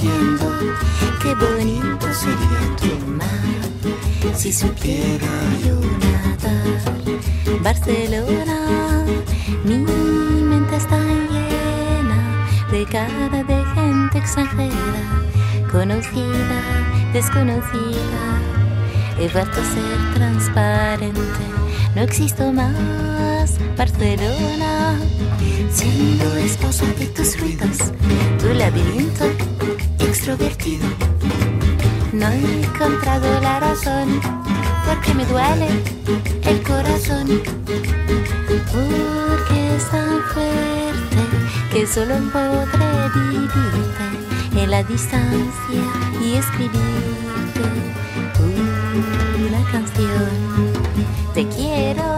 vivir mintiendo. Qué bonito sería tu mar si supiera yo nadar. Barcelona, mi mente está llena de cara de gente extranjera, conocida, desconocida. He vuelto a ser transparente, no existo más. Barcelona, siendo esposa de tus ruidos, tu laberinto encontrado la razón porque me duele el corazón. Porque es tan fuerte que solo podré vivirte en la distancia y escribirte una canción. Te quiero,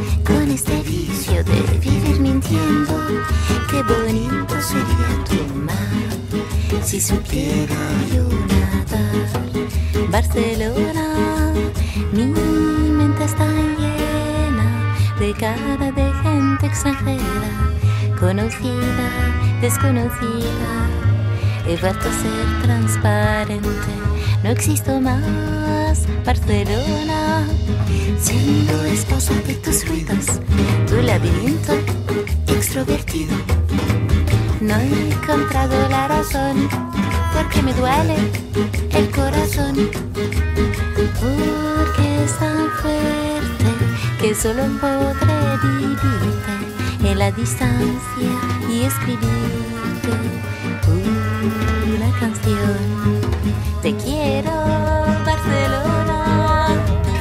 con este vicio de vivir mintiendo. Qué bonito sería tu mar si supiera yo nadar. Barcelona, mi mente está llena de cara de gente extranjera, conocida, desconocida. He vuelto a ser transparente, no existo más. Barcelona, siendo esposa de tus ruidos, tu laberinto extrovertido. No he encontrado la razón porque me duele el corazón. Porque es tan fuerte que solo podré vivirte en la distancia y una canción. Te quiero, Barcelona.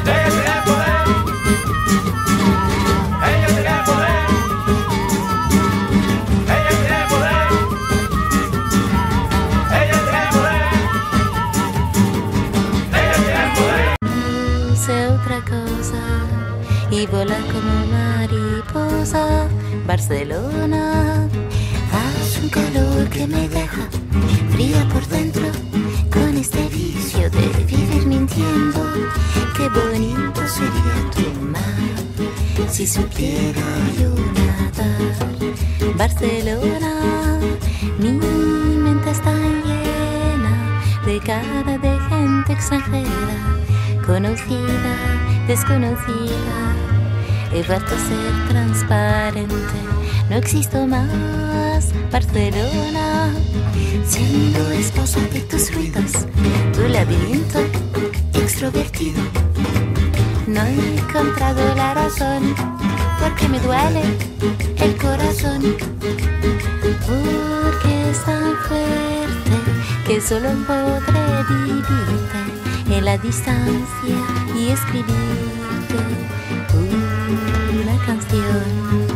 Ella tiene poder. Ella tiene poder. Ella tiene poder. Ella tiene poder. Ella tiene poder. sé otra cosa y volar como mariposa. Barcelona, calor que me deja fría por dentro con este vicio de vivir mintiendo. Qué bonito sería tu mar si supiera yo nadar. Barcelona, mi mente está llena de cara de gente extranjera conocida, desconocida. He vuelto a ser transparente, no existo más. Barcelona, siendo esposa de tus ruidos, tu laberinto extrovertido. No he encontrado la razón porque me duele el corazón. Porque es tan fuerte que solo podré vivirte en la distancia y escribirte canción. Te quiero